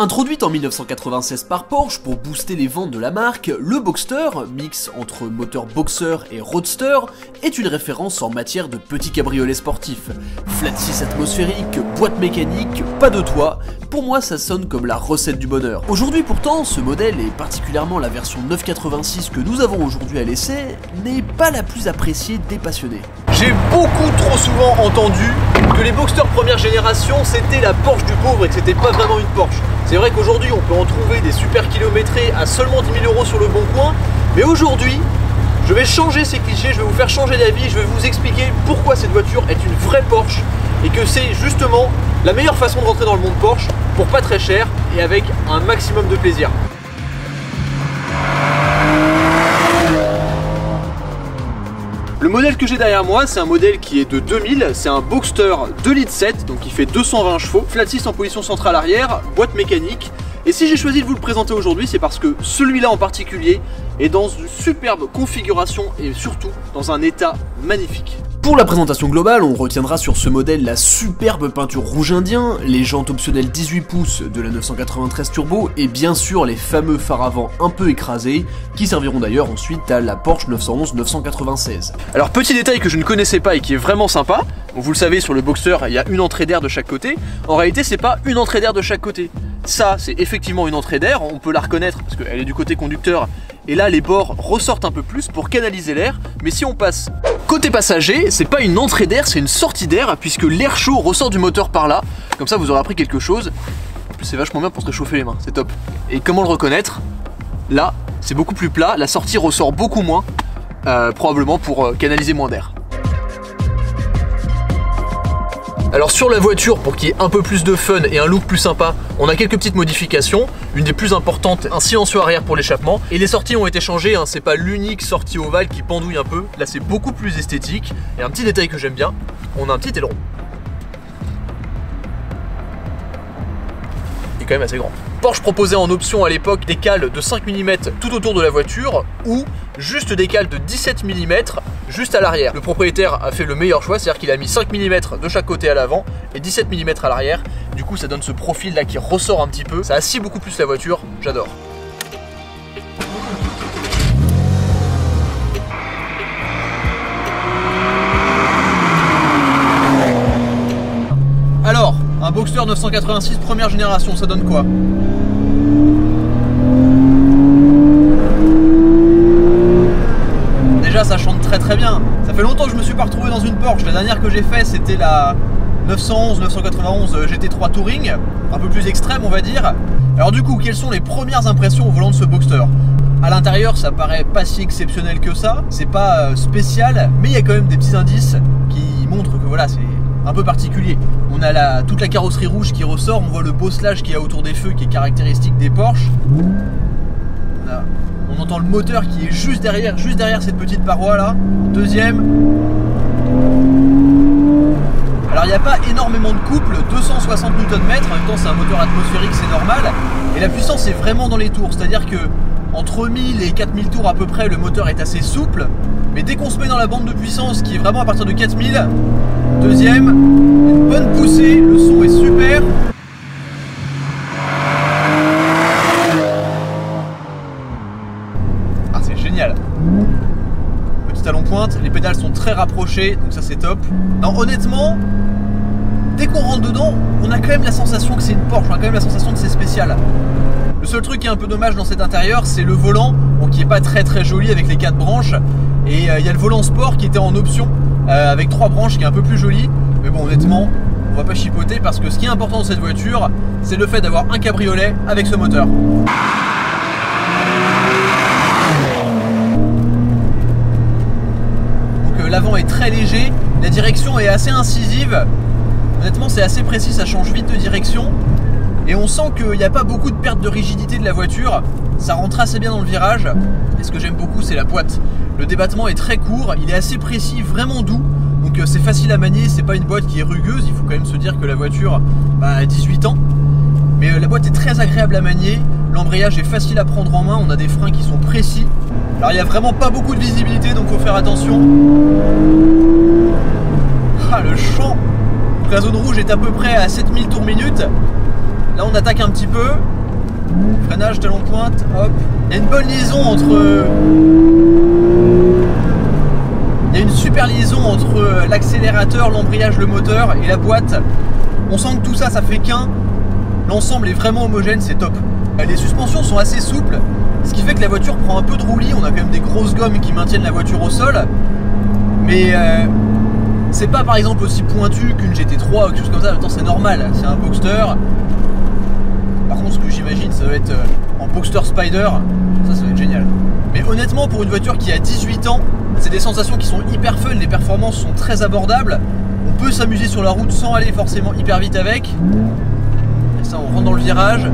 Introduite en 1996 par Porsche pour booster les ventes de la marque, le Boxster, mix entre moteur Boxer et Roadster, est une référence en matière de petits cabriolets sportifs. Flat 6 atmosphérique, boîte mécanique, pas de toit, pour moi ça sonne comme la recette du bonheur. Aujourd'hui pourtant, ce modèle, et particulièrement la version 986 que nous avons aujourd'hui à l'essai, n'est pas la plus appréciée des passionnés. J'ai beaucoup trop souvent entendu que les Boxster première génération c'était la Porsche du pauvre et que c'était pas vraiment une Porsche. C'est vrai qu'aujourd'hui, on peut en trouver des super kilométrés à seulement 10 000 euros sur le bon coin. Mais aujourd'hui, je vais changer ces clichés, je vais vous faire changer d'avis, je vais vous expliquer pourquoi cette voiture est une vraie Porsche et que c'est justement la meilleure façon de rentrer dans le monde Porsche pour pas très cher et avec un maximum de plaisir. Le modèle que j'ai derrière moi, c'est un modèle qui est de 2000, c'est un Boxster 2 litres 7, donc il fait 220 chevaux, flat 6 en position centrale arrière, boîte mécanique. Et si j'ai choisi de vous le présenter aujourd'hui, c'est parce que celui-là en particulier est dans une superbe configuration et surtout dans un état magnifique. Pour la présentation globale, on retiendra sur ce modèle la superbe peinture rouge indien, les jantes optionnelles 18 pouces de la 993 Turbo et bien sûr les fameux phares avant un peu écrasés qui serviront d'ailleurs ensuite à la Porsche 911 996. Alors petit détail que je ne connaissais pas et qui est vraiment sympa, vous le savez sur le Boxster il y a une entrée d'air de chaque côté, en réalité c'est pas une entrée d'air de chaque côté. Ça c'est effectivement une entrée d'air, on peut la reconnaître parce qu'elle est du côté conducteur et là les bords ressortent un peu plus pour canaliser l'air, mais si on passe côté passager, c'est pas une entrée d'air, c'est une sortie d'air puisque l'air chaud ressort du moteur par là, comme ça vous aurez appris quelque chose. En plus c'est vachement bien pour se réchauffer les mains, c'est top. Et comment le reconnaître? Là, c'est beaucoup plus plat, la sortie ressort beaucoup moins, euh, probablement pour euh, canaliser moins d'air. Alors sur la voiture, pour qu'il y ait un peu plus de fun et un look plus sympa, on a quelques petites modifications. Une des plus importantes, un silencieux arrière pour l'échappement. Et les sorties ont été changées, hein. c'est pas l'unique sortie ovale qui pendouille un peu. Là c'est beaucoup plus esthétique. Et un petit détail que j'aime bien, on a un petit aileron. Il est quand même assez grand. Porsche proposait en option à l'époque des cales de 5 mm tout autour de la voiture ou juste des cales de 17 mm juste à l'arrière. Le propriétaire a fait le meilleur choix, c'est-à-dire qu'il a mis 5 mm de chaque côté à l'avant et 17 mm à l'arrière. Du coup, ça donne ce profil là qui ressort un petit peu. Ça assis beaucoup plus la voiture, j'adore. Boxster 986 première génération, ça donne quoi? Déjà, ça chante très très bien. Ça fait longtemps que je me suis pas retrouvé dans une Porsche. La dernière que j'ai fait, c'était la 911 991 GT3 Touring, un peu plus extrême, on va dire. Alors du coup, quelles sont les premières impressions au volant de ce Boxster? À l'intérieur, ça paraît pas si exceptionnel que ça, c'est pas euh, spécial, mais il y a quand même des petits indices qui montrent que voilà, c'est un peu particulier. On a toute la carrosserie rouge qui ressort, on voit le bosselage qu'il y a autour des feux qui est caractéristique des Porsche. On entend le moteur qui est juste derrière, juste derrière cette petite paroi là. Deuxième. Alors il n'y a pas énormément de couple, 260 Nm, en même temps c'est un moteur atmosphérique, c'est normal. Et la puissance est vraiment dans les tours, c'est-à-dire que entre 1000 et 4000 tours à peu près, le moteur est assez souple. Mais dès qu'on se met dans la bande de puissance qui est vraiment à partir de 4000, deuxième, une bonne poussée, le son est super. Ah c'est génial Petit talon pointe, les pédales sont très rapprochées, donc ça c'est top. Non honnêtement, dès qu'on rentre dedans, on a quand même la sensation que c'est une Porsche, on a quand même la sensation que c'est spécial. Le seul truc qui est un peu dommage dans cet intérieur, c'est le volant, qui est pas très très joli avec les quatre branches. Et euh, il y a le volant sport qui était en option, euh, avec trois branches, qui est un peu plus joli. Mais bon honnêtement, on va pas chipoter parce que ce qui est important dans cette voiture, c'est le fait d'avoir un cabriolet avec ce moteur. Donc euh, l'avant est très léger, la direction est assez incisive. Honnêtement, c'est assez précis, ça change vite de direction. Et on sent qu'il n'y a pas beaucoup de perte de rigidité de la voiture. Ça rentre assez bien dans le virage. Et ce que j'aime beaucoup, c'est la boîte. Le débattement est très court, il est assez précis, vraiment doux. Donc euh, c'est facile à manier, c'est pas une boîte qui est rugueuse. Il faut quand même se dire que la voiture bah, a 18 ans. Mais euh, la boîte est très agréable à manier. L'embrayage est facile à prendre en main. On a des freins qui sont précis. Alors il n'y a vraiment pas beaucoup de visibilité, donc faut faire attention. Ah le champ la zone rouge est à peu près à 7000 tours minute. Là on attaque un petit peu. Freinage, talon pointe, hop. Il y a une bonne liaison entre. Il y a une super liaison entre l'accélérateur, l'embrayage, le moteur et la boîte. On sent que tout ça, ça fait qu'un. L'ensemble est vraiment homogène, c'est top. Les suspensions sont assez souples, ce qui fait que la voiture prend un peu de roulis. On a quand même des grosses gommes qui maintiennent la voiture au sol. Mais euh, c'est pas par exemple aussi pointu qu'une GT3 ou quelque chose comme ça. Attends, c'est normal, c'est un Boxster. Par contre, ce que j'imagine, ça doit être euh, en Spider. Ça, ça va être génial. Mais honnêtement, pour une voiture qui a 18 ans, c'est des sensations qui sont hyper fun. Les performances sont très abordables. On peut s'amuser sur la route sans aller forcément hyper vite avec. Et ça, on rentre dans le virage.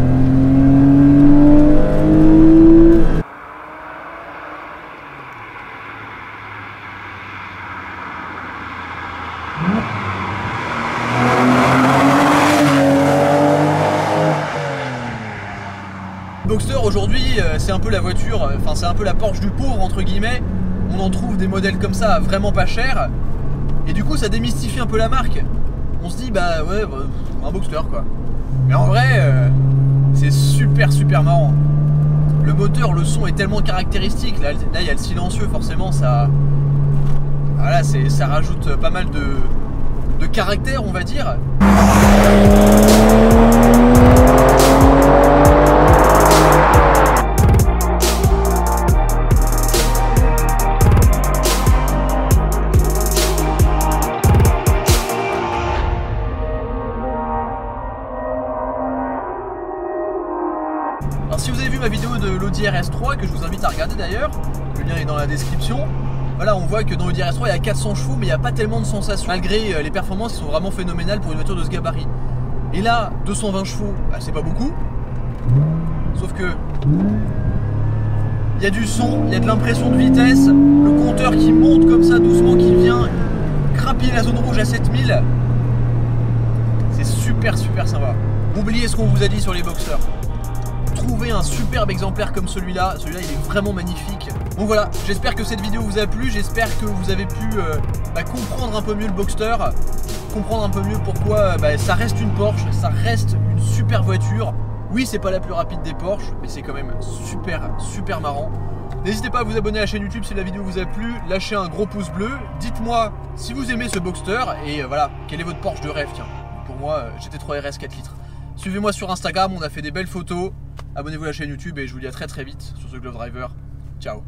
Boxster aujourd'hui euh, c'est un peu la voiture, euh, enfin c'est un peu la Porsche du pauvre entre guillemets. On en trouve des modèles comme ça vraiment pas chers. Et du coup ça démystifie un peu la marque. On se dit bah ouais bah, un Boxster quoi. Mais en vrai euh, c'est super super marrant. Le moteur, le son est tellement caractéristique. Là il y a le silencieux forcément ça. Voilà, ça rajoute pas mal de caractère on va dire. DRS3 que je vous invite à regarder d'ailleurs. Le lien est dans la description. Voilà, on voit que dans le DRS3 il y a 400 chevaux, mais il n'y a pas tellement de sensations malgré euh, les performances qui sont vraiment phénoménales pour une voiture de ce gabarit. Et là, 220 chevaux, bah, c'est pas beaucoup. Sauf que il y a du son, il y a de l'impression de vitesse, le compteur qui monte comme ça doucement, qui vient crapiller la zone rouge à 7000. C'est super super sympa. Oubliez ce qu'on vous a dit sur les boxeurs trouver un superbe exemplaire comme celui-là. Celui-là, il est vraiment magnifique. Donc voilà, j'espère que cette vidéo vous a plu. J'espère que vous avez pu euh, bah, comprendre un peu mieux le Boxster. Comprendre un peu mieux pourquoi euh, bah, ça reste une Porsche, ça reste une super voiture. Oui, c'est pas la plus rapide des Porsche, mais c'est quand même super, super marrant. N'hésitez pas à vous abonner à la chaîne YouTube si la vidéo vous a plu, lâchez un gros pouce bleu, dites-moi si vous aimez ce Boxster et euh, voilà, quel est votre Porsche de rêve, tiens. Pour moi, GT3 RS 4 litres. Suivez-moi sur Instagram, on a fait des belles photos. Abonnez-vous à la chaîne YouTube et je vous dis à très très vite sur ce Glove Driver. Ciao